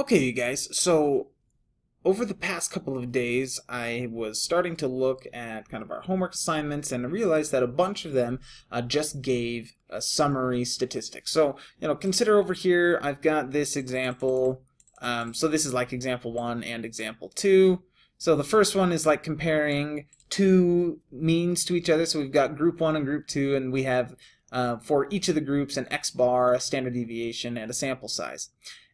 Okay, you guys, so over the past couple of days, I was starting to look at kind of our homework assignments and I realized that a bunch of them uh, just gave a summary statistic. So, you know, consider over here, I've got this example. Um, so this is like example one and example two. So the first one is like comparing two means to each other. So we've got group one and group two, and we have uh, for each of the groups an x bar, a standard deviation, and a sample size.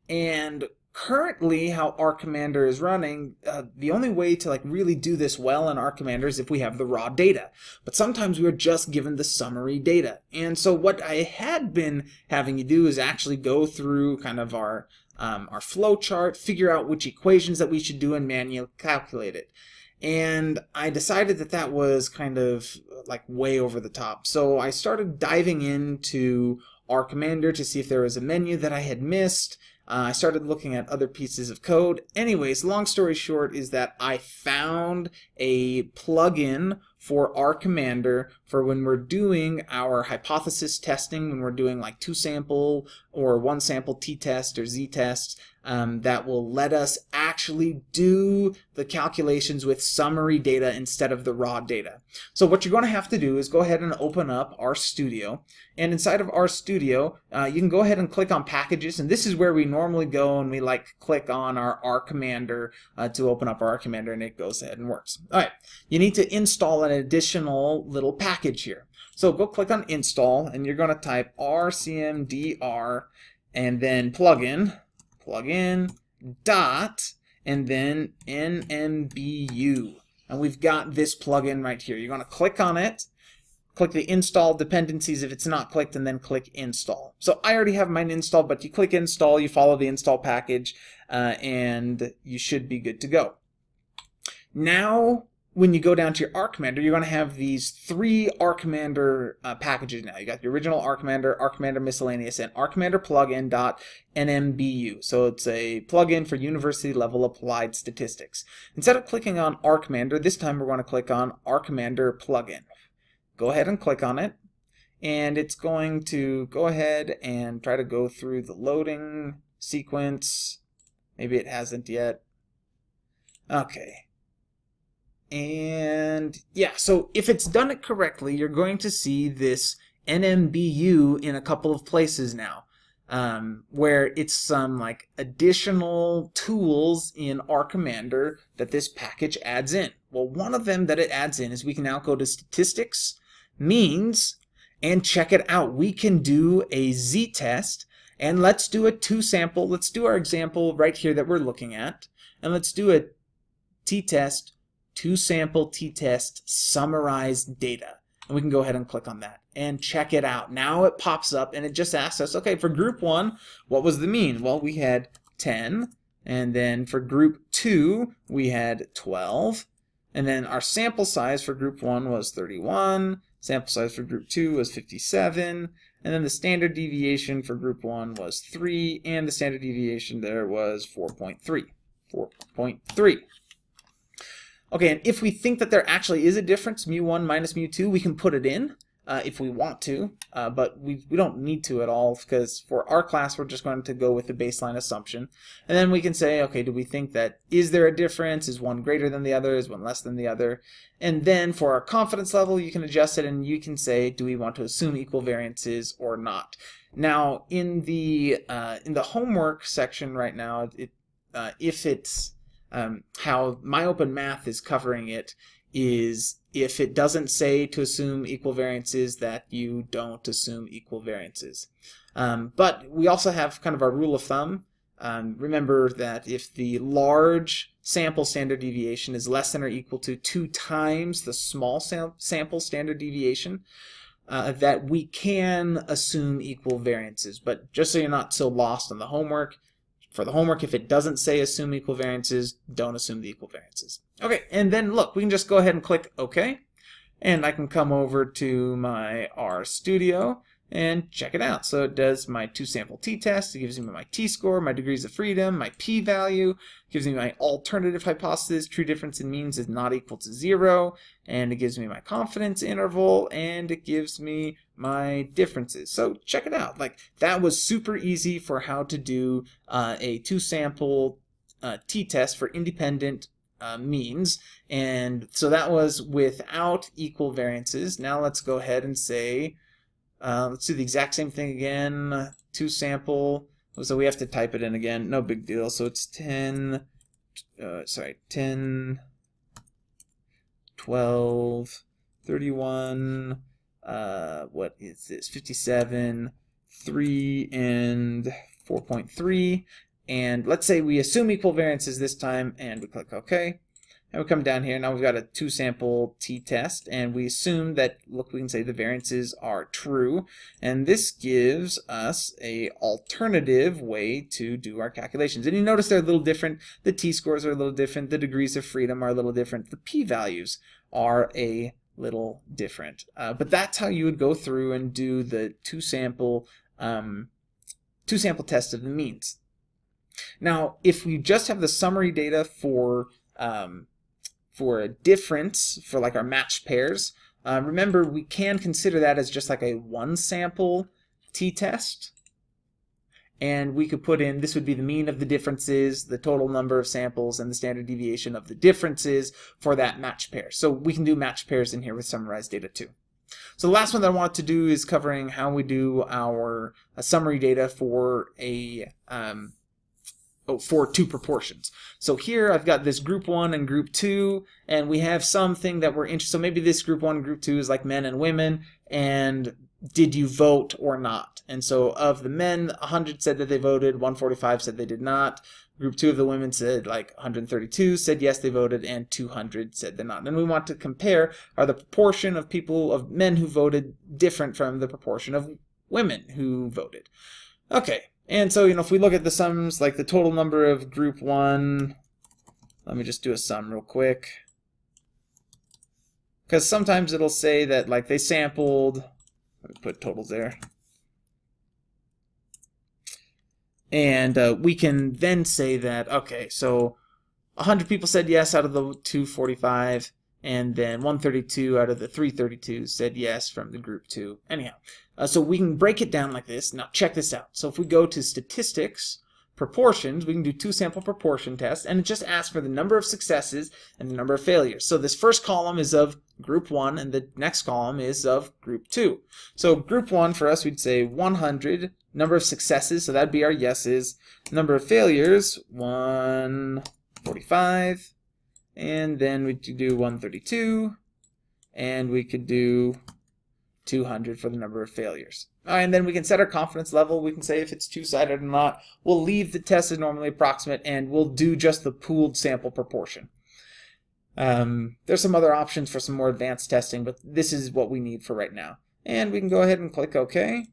And currently how R Commander is running, uh, the only way to like really do this well in R Commander is if we have the raw data. But sometimes we are just given the summary data. And so what I had been having you do is actually go through kind of our um, our flow chart, figure out which equations that we should do and manually calculate it. And I decided that that was kind of like way over the top. So I started diving into our R Commander to see if there was a menu that I had missed. Uh, I started looking at other pieces of code. Anyways, long story short is that I found a plugin for R Commander for when we're doing our hypothesis testing, when we're doing like two sample or one sample t-test or z-test, um, that will let us actually do the calculations with summary data instead of the raw data. So what you're going to have to do is go ahead and open up RStudio. And inside of RStudio, uh, you can go ahead and click on packages. And this is where we normally go and we like click on our R Commander uh, to open up R Commander and it goes ahead and works. All right, you need to install an additional little package here. So go click on install and you're going to type rcmdr and then plugin plugin dot and then nmbu and we've got this plugin right here. You're going to click on it click the install dependencies if it's not clicked and then click install. So I already have mine installed but you click install you follow the install package uh, and you should be good to go. Now when you go down to your R Commander, you're going to have these three R Commander uh, packages now. You got the original R Commander, ArcCommander Miscellaneous, and R Commander Plugin.nmbu. So it's a plugin for university level applied statistics. Instead of clicking on R Commander, this time we're going to click on R Commander Plugin. Go ahead and click on it. And it's going to go ahead and try to go through the loading sequence. Maybe it hasn't yet. Okay. And yeah, so if it's done it correctly, you're going to see this NMBU in a couple of places now. Um, where it's some like additional tools in R Commander that this package adds in. Well, one of them that it adds in is we can now go to statistics, means, and check it out. We can do a z-test, and let's do a two sample. Let's do our example right here that we're looking at, and let's do a t-test two sample t-test summarized data. And we can go ahead and click on that and check it out. Now it pops up and it just asks us, okay, for group one, what was the mean? Well, we had 10. And then for group two, we had 12. And then our sample size for group one was 31. Sample size for group two was 57. And then the standard deviation for group one was 3. And the standard deviation there was 4.3. 4.3. Okay, and if we think that there actually is a difference, mu1 minus mu2, we can put it in uh, if we want to, uh, but we, we don't need to at all because for our class we're just going to go with the baseline assumption. And then we can say, okay, do we think that is there a difference? Is one greater than the other? Is one less than the other? And then for our confidence level, you can adjust it and you can say, do we want to assume equal variances or not? Now, in the uh, in the homework section right now, it, uh, if it's um, how math is covering it is if it doesn't say to assume equal variances that you don't assume equal variances. Um, but we also have kind of our rule of thumb. Um, remember that if the large sample standard deviation is less than or equal to two times the small sam sample standard deviation, uh, that we can assume equal variances. But just so you're not so lost on the homework, for the homework, if it doesn't say assume equal variances, don't assume the equal variances. Okay, and then look, we can just go ahead and click OK. And I can come over to my RStudio, and check it out. So it does my two sample t-test, it gives me my t-score, my degrees of freedom, my p-value, gives me my alternative hypothesis, true difference in means is not equal to zero, and it gives me my confidence interval, and it gives me my differences. So check it out. Like that was super easy for how to do uh, a two sample uh, t-test for independent uh, means. And so that was without equal variances. Now let's go ahead and say, uh, let's do the exact same thing again. Two sample. So we have to type it in again. No big deal. So it's 10, uh, sorry, 10, 12, 31, uh, what is this? 57, 3, and 4.3. And let's say we assume equal variances this time, and we click OK. And we come down here, now we've got a two sample t-test, and we assume that, look, we can say the variances are true, and this gives us a alternative way to do our calculations. And you notice they're a little different, the t-scores are a little different, the degrees of freedom are a little different, the p-values are a little different. Uh, but that's how you would go through and do the two sample um, two sample test of the means. Now, if we just have the summary data for um, for a difference for like our matched pairs, uh, remember we can consider that as just like a one sample t-test. And we could put in, this would be the mean of the differences, the total number of samples, and the standard deviation of the differences for that matched pair. So we can do matched pairs in here with summarized data too. So the last one that I want to do is covering how we do our uh, summary data for a um, oh, for two proportions. So here I've got this group one and group two, and we have something that we're interested. So maybe this group one group two is like men and women, and did you vote or not? And so of the men, 100 said that they voted, 145 said they did not. Group two of the women said like 132 said yes they voted, and 200 said they're not. And we want to compare are the proportion of people of men who voted different from the proportion of women who voted. Okay, and so, you know, if we look at the sums, like the total number of group one, let me just do a sum real quick. Because sometimes it'll say that, like, they sampled, let me put totals there. And uh, we can then say that, okay, so 100 people said yes out of the 245, and then 132 out of the 332 said yes from the group 2. Anyhow, uh, so we can break it down like this. Now check this out. So if we go to statistics, proportions, we can do two sample proportion tests, and it just asks for the number of successes and the number of failures. So this first column is of group 1, and the next column is of group 2. So group 1 for us, we'd say 100, number of successes, so that'd be our yeses, number of failures, 145, and then we could do 132, and we could do 200 for the number of failures. and then we can set our confidence level. We can say if it's two-sided or not. We'll leave the test as normally approximate, and we'll do just the pooled sample proportion. Um, there's some other options for some more advanced testing, but this is what we need for right now. And we can go ahead and click OK.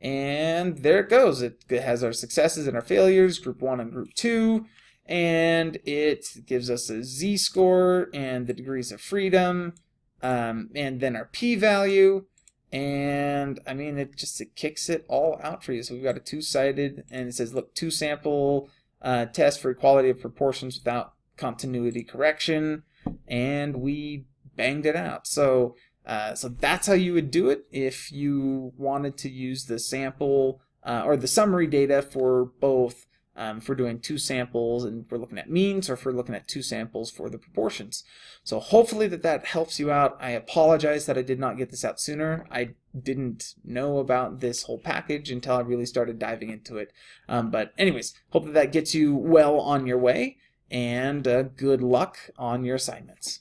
And there it goes. It, it has our successes and our failures, group 1 and group 2. And it gives us a z-score and the degrees of freedom, um, and then our p-value and I mean it just it kicks it all out for you. So we've got a two-sided, and it says look two sample uh, test for equality of proportions without continuity correction, and we banged it out. So uh, so that's how you would do it if you wanted to use the sample uh, or the summary data for both um, if we're doing two samples and we're looking at means or if we're looking at two samples for the proportions. So hopefully that that helps you out. I apologize that I did not get this out sooner. I didn't know about this whole package until I really started diving into it. Um, but anyways, hope that that gets you well on your way and uh, good luck on your assignments.